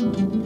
Mm-hmm.